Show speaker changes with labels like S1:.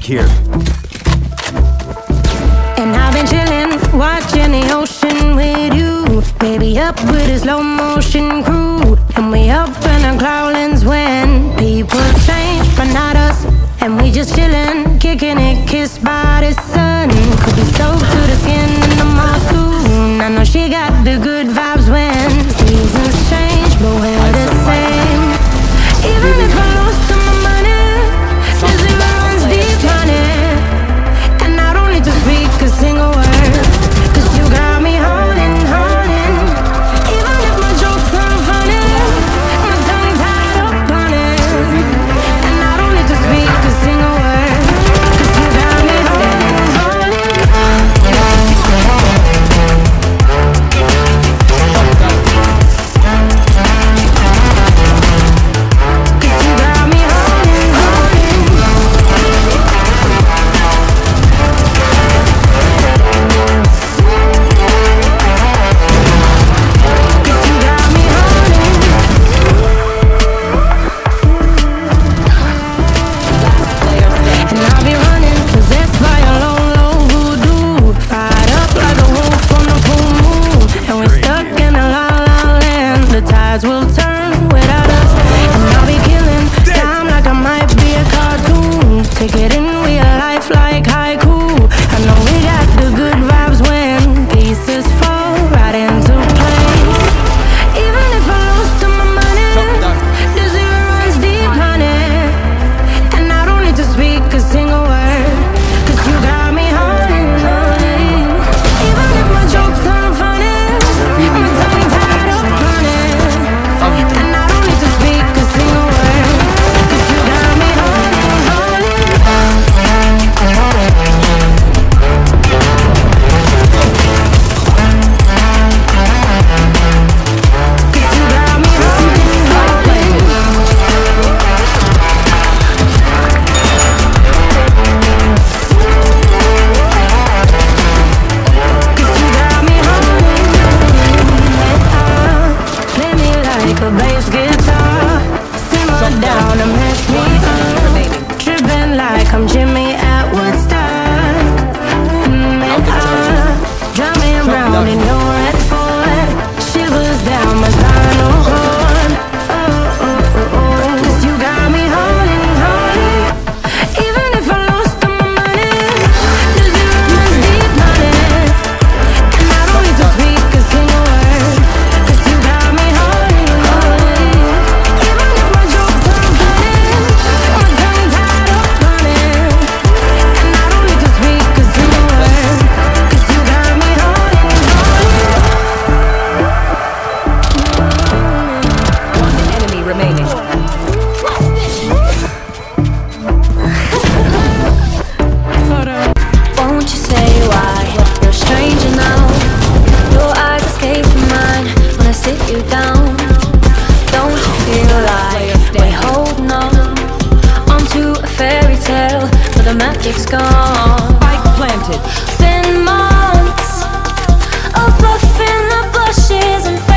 S1: like here.
S2: And I've been chilling, watching the ocean with you. Baby, up with a slow motion crew. And we up in our growlings when people change, but not us. And we just chillin', kicking it, kissed by the sun. Could be soaked to the skin. the magic's gone.
S3: Spike planted.
S2: Been months of bluffing the blushes and.